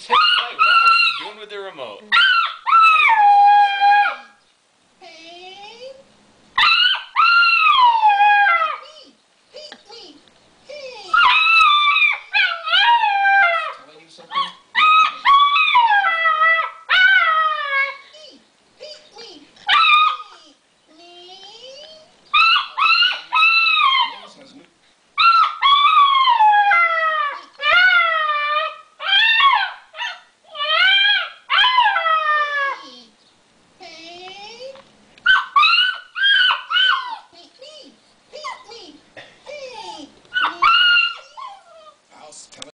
Just. What are you doing with the remote?